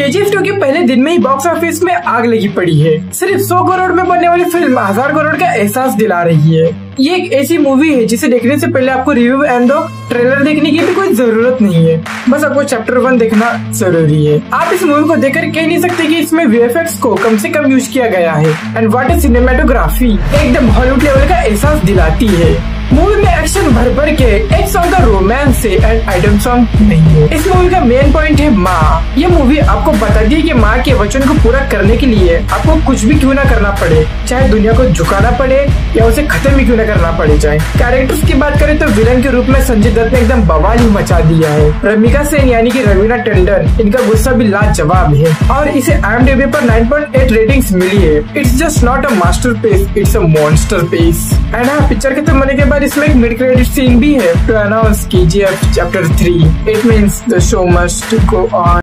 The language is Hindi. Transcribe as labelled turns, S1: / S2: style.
S1: के जी टू के पहले दिन में ही बॉक्स ऑफ़िस में आग लगी पड़ी है। सिर्फ़ सौ करोड़ में बनने वाली फ़िल्म हज़ार करोड़ का एहसास दिला रही है। ये एक ऐसी मूवी है जिसे देखने से पहले आपको रिव्यू एंड दो ट्रेलर देखने की भी कोई ज़रूरत नहीं है। बस आपको चैप्टर वन देखना ज़रूरी है। आप इस मूवी को देखकर कह नहीं सकते कि इसमें वीएफएक्स को कम से कम यूज़ किया गया है। एंड इज़ सिनेमेटोग्राफी एकदम हॉलीवुड लेवल का एहसास दिलाती है। मूवी रोमांस से एंड आइटम सॉन्ग नहीं है। इस मूवी का मेन पॉइंट है माँ। ये मूवी आपको बताती है कि माँ के वचन को पूरा करने के लिए आपको कुछ भी क्यों ना करना पड़े। चाहे दुनिया को झुकाना पड़े या उसे खत्म भी क्यों ना करना पड़े। चाहे कैरेक्टर्स की बात करें तो विलन के रूप में संजय दत्त ने एकदम बवाल ही मचा दिया है। रमिका सेन यानी कि रवीना टंडन, इनका गुस्सा भी लाजवाब है। और इसे आई पर 9.8 रेटिंग्स मिली है। It's just not a masterpiece it's a monster piece and हाँ पिक्चर खत्म होने के बाद इसमें एक मिड क्रेडिट सीन भी है टू अनाउंस के TGF Chapter 3. It means the show must go on.